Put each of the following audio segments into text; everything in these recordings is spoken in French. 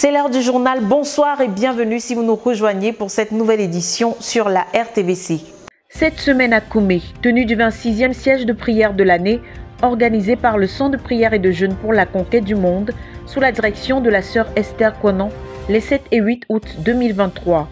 C'est l'heure du journal. Bonsoir et bienvenue si vous nous rejoignez pour cette nouvelle édition sur la RTVC. Cette semaine à Koumé, tenue du 26e siège de prière de l'année, organisé par le Centre de prière et de jeûne pour la conquête du monde, sous la direction de la sœur Esther Conan, les 7 et 8 août 2023.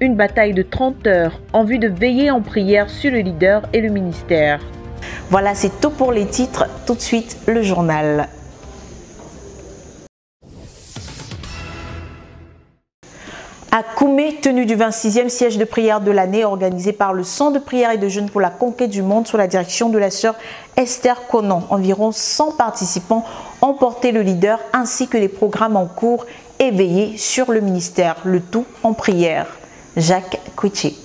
Une bataille de 30 heures en vue de veiller en prière sur le leader et le ministère. Voilà, c'est tout pour les titres. Tout de suite, le journal. Koumé, tenue du 26e siège de prière de l'année organisé par le Centre de prière et de jeûne pour la conquête du monde sous la direction de la sœur Esther Conan. Environ 100 participants ont porté le leader ainsi que les programmes en cours éveillés sur le ministère, le tout en prière. Jacques Couiché.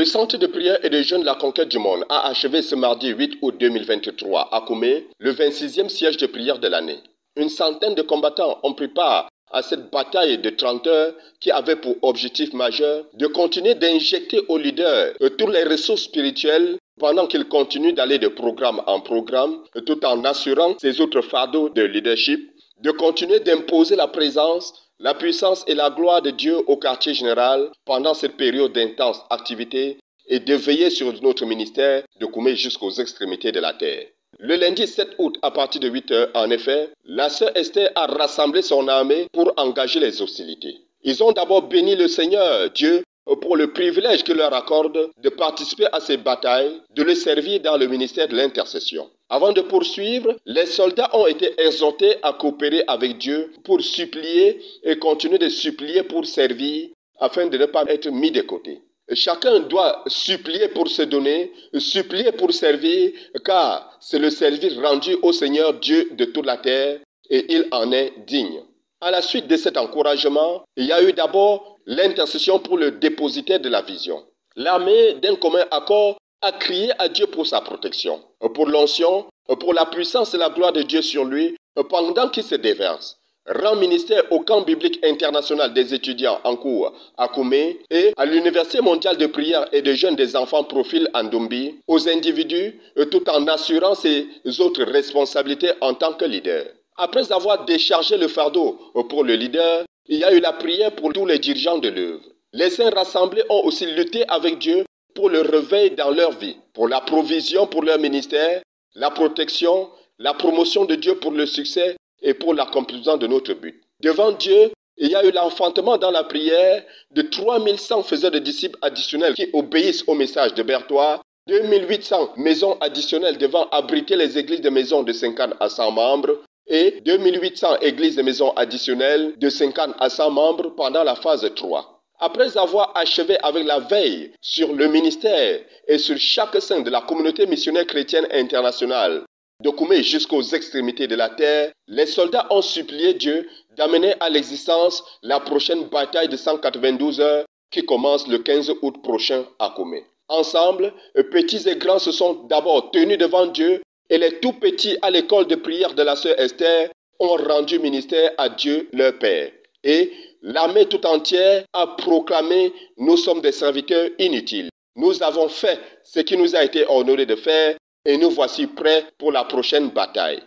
Le Centre de prière et de jeunes La Conquête du Monde a achevé ce mardi 8 août 2023 à Koumé le 26e siège de prière de l'année. Une centaine de combattants ont pris part à cette bataille de 30 heures qui avait pour objectif majeur de continuer d'injecter aux leaders toutes les ressources spirituelles pendant qu'ils continuent d'aller de programme en programme tout en assurant ces autres fardeaux de leadership, de continuer d'imposer la présence la puissance et la gloire de Dieu au quartier général pendant cette période d'intense activité et de veiller sur notre ministère de Koumé jusqu'aux extrémités de la terre. Le lundi 7 août, à partir de 8 heures, en effet, la sœur Esther a rassemblé son armée pour engager les hostilités. Ils ont d'abord béni le Seigneur Dieu pour le privilège qu'il leur accorde de participer à ces batailles, de le servir dans le ministère de l'intercession. Avant de poursuivre, les soldats ont été exhortés à coopérer avec Dieu pour supplier et continuer de supplier pour servir afin de ne pas être mis de côté. Chacun doit supplier pour se donner, supplier pour servir, car c'est le service rendu au Seigneur Dieu de toute la terre et il en est digne. À la suite de cet encouragement, il y a eu d'abord l'intercession pour le dépositaire de la vision. L'armée, d'un commun accord, a crié à Dieu pour sa protection, pour l'onction, pour la puissance et la gloire de Dieu sur lui pendant qu'il se déverse. Rend ministère au camp biblique international des étudiants en cours à Koumé et à l'Université mondiale de prière et de jeunes des enfants profil en Dombi aux individus tout en assurant ses autres responsabilités en tant que leader. Après avoir déchargé le fardeau pour le leader, il y a eu la prière pour tous les dirigeants de l'œuvre. Les saints rassemblés ont aussi lutté avec Dieu pour le réveil dans leur vie, pour la provision pour leur ministère, la protection, la promotion de Dieu pour le succès et pour l'accomplissement de notre but. Devant Dieu, il y a eu l'enfantement dans la prière de 3100 faiseurs de disciples additionnels qui obéissent au message de Berthois, 2800 maisons additionnelles devant abriter les églises de maisons de 50 à 100 membres, et 2800 églises et maisons additionnelles de 50 à 100 membres pendant la phase 3. Après avoir achevé avec la veille sur le ministère et sur chaque sein de la communauté missionnaire chrétienne internationale, de Koumé jusqu'aux extrémités de la terre, les soldats ont supplié Dieu d'amener à l'existence la prochaine bataille de 192 heures qui commence le 15 août prochain à Koumé. Ensemble, petits et grands se sont d'abord tenus devant Dieu et les tout petits à l'école de prière de la sœur Esther ont rendu ministère à Dieu leur Père. Et l'armée tout entière a proclamé Nous sommes des serviteurs inutiles. Nous avons fait ce qui nous a été honoré de faire et nous voici prêts pour la prochaine bataille.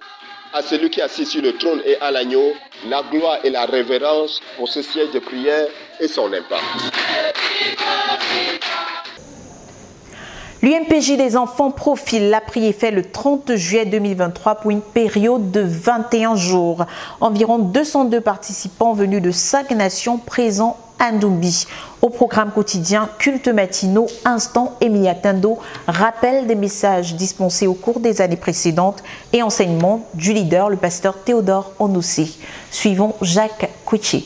À celui qui est assis sur le trône et à l'agneau, la gloire et la révérence pour ce siège de prière et son impact. L'UMPJ des enfants profile la prière fait le 30 juillet 2023 pour une période de 21 jours. Environ 202 participants venus de 5 nations présents à Ndumbi. Au programme quotidien Culte matinaux, Instant et rappel des messages dispensés au cours des années précédentes et enseignement du leader, le pasteur Théodore Onossé. Suivons Jacques Couchet.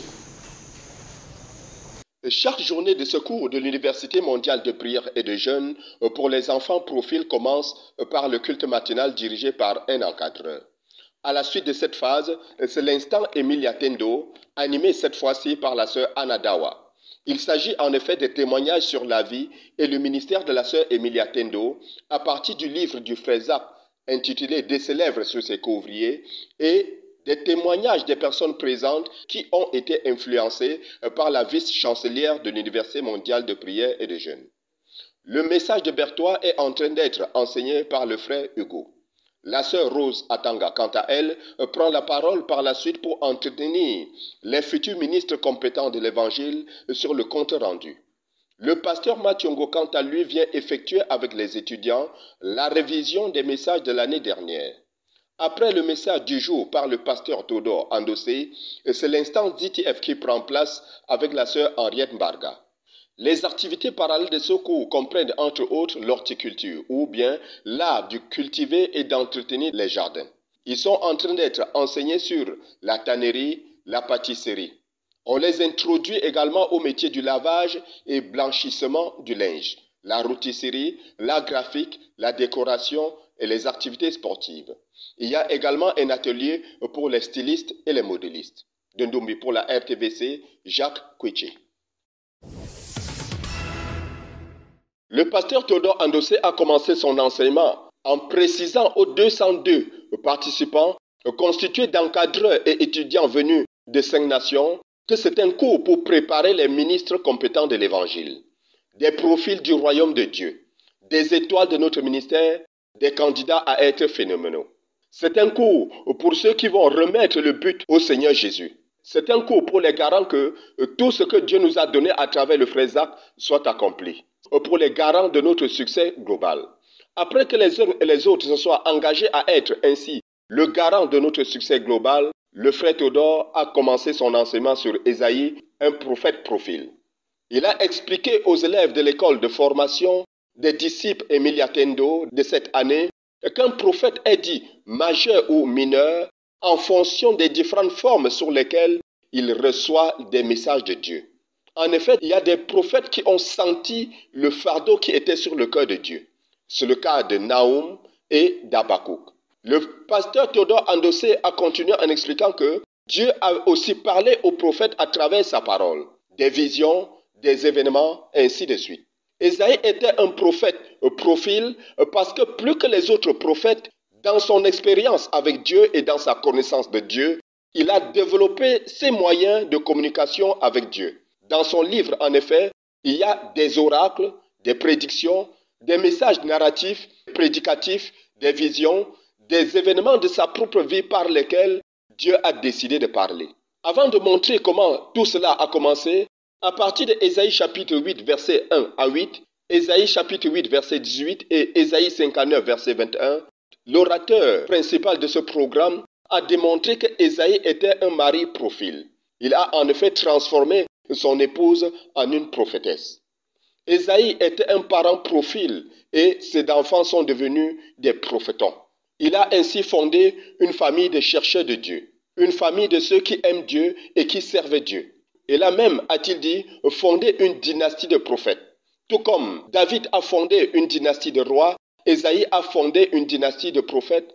Chaque journée de secours de l'Université mondiale de prière et de jeûne pour les enfants profil commence par le culte matinal dirigé par un encadreur. À la suite de cette phase, c'est l'instant Emilia Tendo, animé cette fois-ci par la sœur Anadawa. Il s'agit en effet des témoignages sur la vie et le ministère de la sœur Emilia Tendo à partir du livre du frère intitulé Des célèbres sur ses couvriers et des témoignages des personnes présentes qui ont été influencées par la vice-chancelière de l'Université mondiale de prière et de jeûne. Le message de Berthois est en train d'être enseigné par le frère Hugo. La sœur Rose Atanga, quant à elle, prend la parole par la suite pour entretenir les futurs ministres compétents de l'Évangile sur le compte rendu. Le pasteur Mathiongo, quant à lui, vient effectuer avec les étudiants la révision des messages de l'année dernière. Après le message du jour par le pasteur Todor Andossé, c'est l'instant DTF qui prend place avec la sœur Henriette Barga. Les activités parallèles de ce cours comprennent entre autres l'horticulture ou bien l'art de cultiver et d'entretenir les jardins. Ils sont en train d'être enseignés sur la tannerie, la pâtisserie. On les introduit également au métier du lavage et blanchissement du linge, la rôtisserie, la graphique, la décoration et les activités sportives. Il y a également un atelier pour les stylistes et les modélistes. Ndombi pour la RTVC, Jacques Kouiché. Le pasteur Théodore Andossé a commencé son enseignement en précisant aux 202 participants constitués d'encadreurs et étudiants venus de cinq nations que c'est un cours pour préparer les ministres compétents de l'Évangile, des profils du royaume de Dieu, des étoiles de notre ministère, des candidats à être phénoménaux. C'est un cours pour ceux qui vont remettre le but au Seigneur Jésus. C'est un cours pour les garants que tout ce que Dieu nous a donné à travers le Zach soit accompli. Pour les garants de notre succès global. Après que les uns et les autres se soient engagés à être ainsi le garant de notre succès global, le frère Théodore a commencé son enseignement sur Ésaïe, un prophète profil. Il a expliqué aux élèves de l'école de formation des disciples Emilia Tendo de cette année qu'un prophète est dit majeur ou mineur en fonction des différentes formes sur lesquelles il reçoit des messages de Dieu. En effet, il y a des prophètes qui ont senti le fardeau qui était sur le cœur de Dieu. C'est le cas de Naoum et d'Abakouk. Le pasteur Théodore Andossé a continué en expliquant que Dieu a aussi parlé aux prophètes à travers sa parole, des visions, des événements, ainsi de suite. Esaïe était un prophète profil parce que plus que les autres prophètes, dans son expérience avec Dieu et dans sa connaissance de Dieu, il a développé ses moyens de communication avec Dieu. Dans son livre, en effet, il y a des oracles, des prédictions, des messages narratifs, prédicatifs, des visions, des événements de sa propre vie par lesquels Dieu a décidé de parler. Avant de montrer comment tout cela a commencé, à partir de chapitre 8, verset 1 à 8, Ésaïe chapitre 8, verset 18 et Ésaïe 59, verset 21, l'orateur principal de ce programme a démontré que Ésaïe était un mari profil. Il a en effet transformé son épouse en une prophétesse. Ésaïe était un parent profil et ses enfants sont devenus des prophétons. Il a ainsi fondé une famille de chercheurs de Dieu, une famille de ceux qui aiment Dieu et qui servent Dieu. Et là même, a-t-il dit, fondé une dynastie de prophètes. Tout comme David a fondé une dynastie de rois, Ésaïe a fondé une dynastie de prophètes,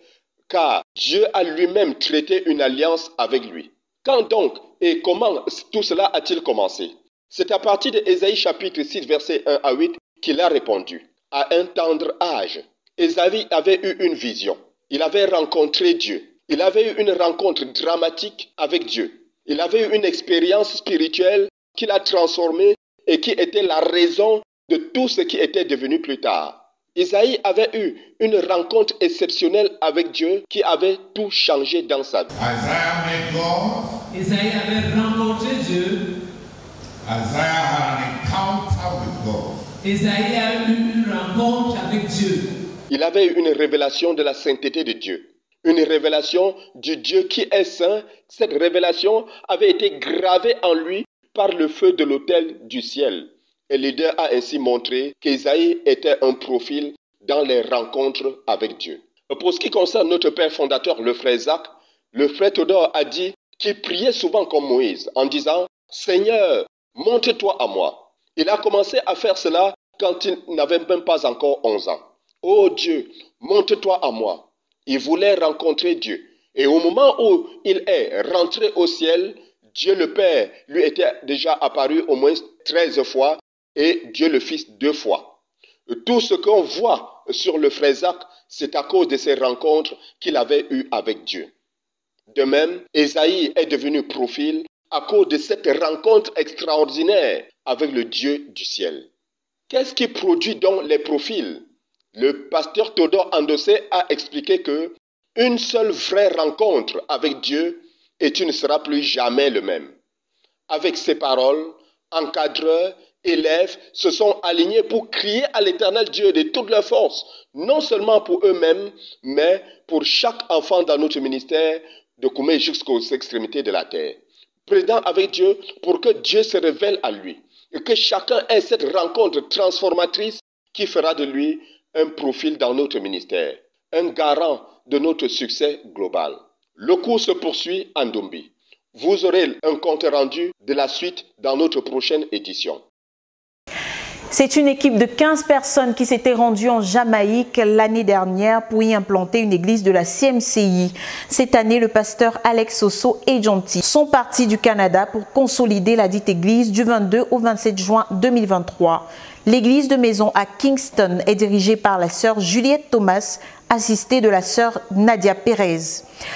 car Dieu a lui-même traité une alliance avec lui. Quand donc et comment tout cela a-t-il commencé? C'est à partir de Ésaïe chapitre 6, verset 1 à 8 qu'il a répondu. À un tendre âge, Ésaïe avait eu une vision. Il avait rencontré Dieu. Il avait eu une rencontre dramatique avec Dieu. Il avait eu une expérience spirituelle qui l'a transformé et qui était la raison de tout ce qui était devenu plus tard. Isaïe avait eu une rencontre exceptionnelle avec Dieu qui avait tout changé dans sa vie. Isaïe avait rencontré Dieu. Isaïe a eu une rencontre avec Dieu. Il avait eu une révélation de la sainteté de Dieu. Une révélation du Dieu qui est saint. Cette révélation avait été gravée en lui par le feu de l'autel du ciel. Et l'idée a ainsi montré qu'Isaïe était un profil dans les rencontres avec Dieu. Pour ce qui concerne notre père fondateur, le frère Zach, le frère Théodore a dit qu'il priait souvent comme Moïse en disant Seigneur, montre-toi à moi. Il a commencé à faire cela quand il n'avait même pas encore 11 ans. Oh Dieu, montre-toi à moi. Il voulait rencontrer Dieu. Et au moment où il est rentré au ciel, Dieu le Père lui était déjà apparu au moins 13 fois et Dieu le Fils deux fois. Tout ce qu'on voit sur le Zach, c'est à cause de ces rencontres qu'il avait eues avec Dieu. De même, Esaïe est devenu profil à cause de cette rencontre extraordinaire avec le Dieu du ciel. Qu'est-ce qui produit donc les profils? Le pasteur Théodore Andossé a expliqué que une seule vraie rencontre avec Dieu et tu ne seras plus jamais le même. Avec ces paroles, encadreurs, élèves se sont alignés pour crier à l'éternel Dieu de toute leur force, non seulement pour eux-mêmes, mais pour chaque enfant dans notre ministère de Koumé jusqu'aux extrémités de la terre. Prédant avec Dieu pour que Dieu se révèle à lui et que chacun ait cette rencontre transformatrice qui fera de lui un profil dans notre ministère, un garant de notre succès global. Le cours se poursuit en Dombi. Vous aurez un compte rendu de la suite dans notre prochaine édition. C'est une équipe de 15 personnes qui s'était rendue en Jamaïque l'année dernière pour y implanter une église de la CMCI. Cette année, le pasteur Alex Soso et Gentil sont partis du Canada pour consolider la dite église du 22 au 27 juin 2023. L'église de maison à Kingston est dirigée par la sœur Juliette Thomas, assistée de la sœur Nadia Pérez.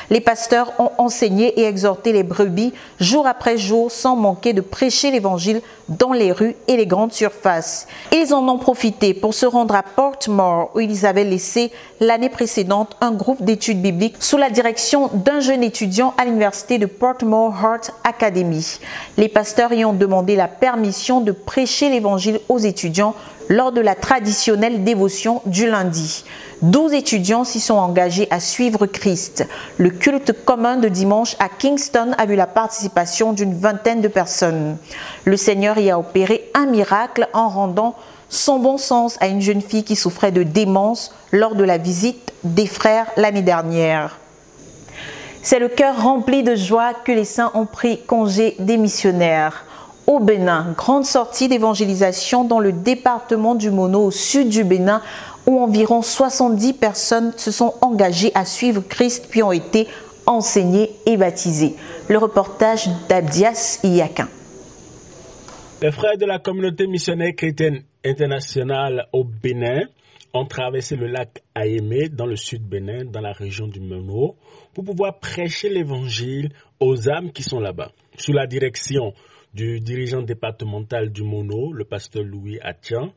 Les pasteurs ont enseigné et exhorté les brebis jour après jour sans manquer de prêcher l'évangile dans les rues et les grandes surfaces. Ils en ont profité pour se rendre à Portmore où ils avaient laissé l'année précédente un groupe d'études bibliques sous la direction d'un jeune étudiant à l'université de Portmore Heart Academy. Les pasteurs y ont demandé la permission de prêcher l'évangile aux étudiants lors de la traditionnelle dévotion du lundi. 12 étudiants s'y sont engagés à suivre Christ. Le culte commun de dimanche à Kingston a vu la participation d'une vingtaine de personnes. Le Seigneur y a opéré un miracle en rendant son bon sens à une jeune fille qui souffrait de démence lors de la visite des frères l'année dernière. C'est le cœur rempli de joie que les saints ont pris congé des missionnaires au Bénin. Grande sortie d'évangélisation dans le département du Mono au sud du Bénin où environ 70 personnes se sont engagées à suivre Christ puis ont été enseignées et baptisées. Le reportage d'Abdias Iyakin. Les frères de la communauté missionnaire chrétienne internationale au Bénin ont traversé le lac Aémé dans le sud Bénin, dans la région du Mono, pour pouvoir prêcher l'évangile aux âmes qui sont là-bas. Sous la direction du dirigeant départemental du Mono, le pasteur Louis Atian,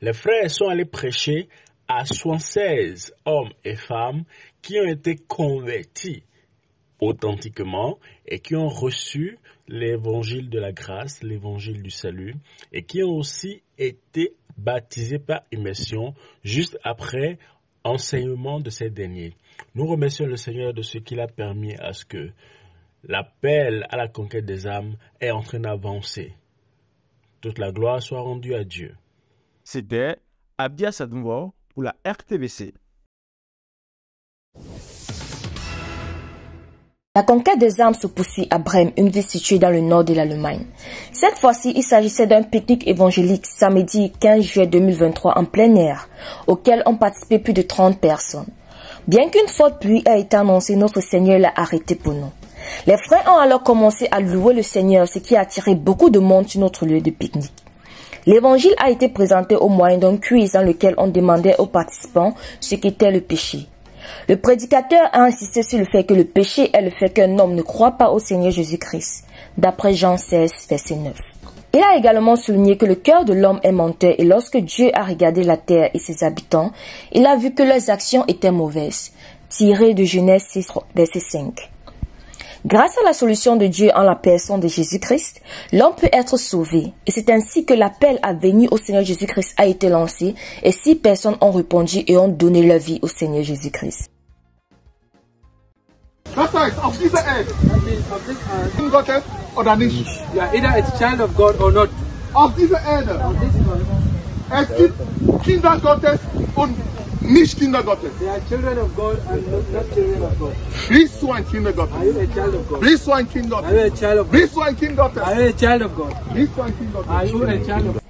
les frères sont allés prêcher à 76 hommes et femmes qui ont été convertis authentiquement et qui ont reçu l'évangile de la grâce, l'évangile du salut, et qui ont aussi été baptisés par immersion juste après enseignement de ces derniers. Nous remercions le Seigneur de ce qu'il a permis à ce que L'appel à la conquête des âmes est en train d'avancer. Toute la gloire soit rendue à Dieu. C'était Abdia Sadouvo pour la RTVC. La conquête des âmes se poursuit à Brême, une ville située dans le nord de l'Allemagne. Cette fois-ci, il s'agissait d'un pique-nique évangélique samedi 15 juillet 2023 en plein air, auquel ont participé plus de 30 personnes. Bien qu'une forte pluie ait été annoncée, notre Seigneur l'a arrêté pour nous. Les frères ont alors commencé à louer le Seigneur, ce qui a attiré beaucoup de monde sur notre lieu de pique-nique. L'évangile a été présenté au moyen d'un quiz dans lequel on demandait aux participants ce qu'était le péché. Le prédicateur a insisté sur le fait que le péché est le fait qu'un homme ne croit pas au Seigneur Jésus-Christ, d'après Jean 16, verset 9. Il a également souligné que le cœur de l'homme est menteur et lorsque Dieu a regardé la terre et ses habitants, il a vu que leurs actions étaient mauvaises. Tiré de Genèse 6, verset 5. Grâce à la solution de Dieu en la personne de Jésus-Christ, l'homme peut être sauvé. Et c'est ainsi que l'appel à venir au Seigneur Jésus-Christ a été lancé. Et six personnes ont répondu et ont donné leur vie au Seigneur Jésus-Christ. Nicht Kinder Gottes. They are children of God and not, not children of God. Bist du ein Kind Are Gottes? you a child of God? Bist du ein Kind Are you Gottes? a child of God? Bist du ein Kind Gottes? Are you a child of God? Bist du ein Kind Gottes? Are you a child of God?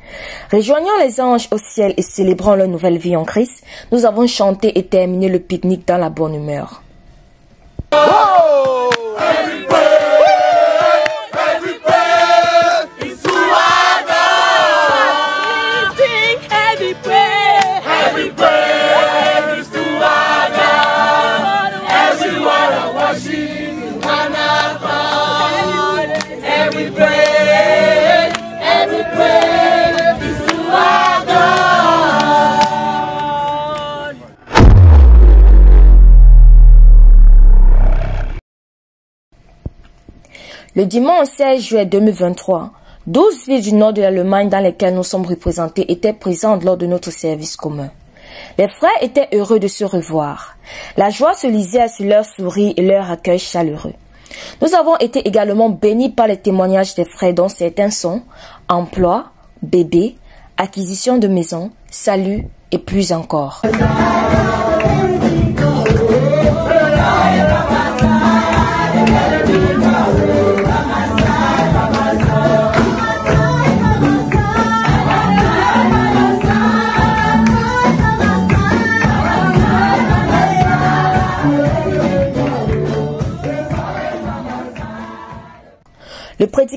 Rejoignant les anges au ciel et célébrant leur nouvelle vie en Christ, nous avons chanté et terminé le pique-nique dans la bonne humeur. Le dimanche 16 juillet 2023, 12 villes du nord de l'Allemagne dans lesquelles nous sommes représentés étaient présentes lors de notre service commun. Les frères étaient heureux de se revoir. La joie se lisait sur leurs souris et leur accueil chaleureux. Nous avons été également bénis par les témoignages des frères dont certains sont emploi, bébé, acquisition de maison, salut et plus encore.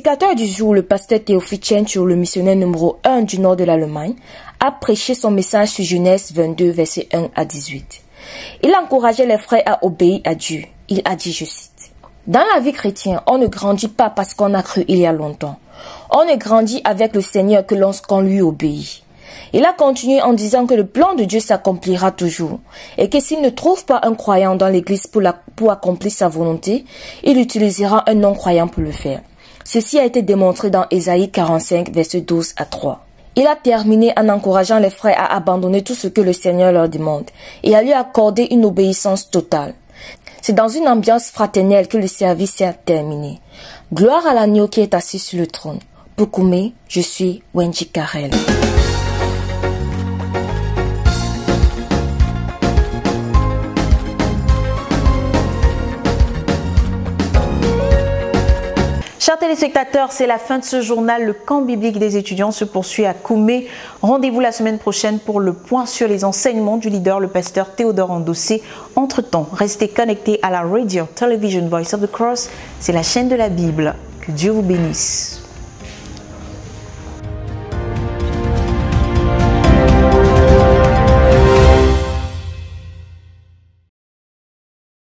Prédicateur du jour, le pasteur Théophile Chencho, le missionnaire numéro 1 du nord de l'Allemagne, a prêché son message sur Genèse 22, versets 1 à 18. Il encourageait les frères à obéir à Dieu. Il a dit, je cite, Dans la vie chrétienne, on ne grandit pas parce qu'on a cru il y a longtemps. On ne grandit avec le Seigneur que lorsqu'on lui obéit. Il a continué en disant que le plan de Dieu s'accomplira toujours et que s'il ne trouve pas un croyant dans l'église pour accomplir sa volonté, il utilisera un non-croyant pour le faire. Ceci a été démontré dans Ésaïe 45, verset 12 à 3. Il a terminé en encourageant les frères à abandonner tout ce que le Seigneur leur demande et à lui accorder une obéissance totale. C'est dans une ambiance fraternelle que le service s'est terminé. Gloire à l'agneau qui est assis sur le trône. Poukoumé, je suis Wenji Karel. Téléspectateurs, c'est la fin de ce journal. Le camp biblique des étudiants se poursuit à Koumé. Rendez-vous la semaine prochaine pour le point sur les enseignements du leader, le pasteur Théodore Endossé. Entre-temps, restez connectés à la Radio Television Voice of the Cross. C'est la chaîne de la Bible. Que Dieu vous bénisse.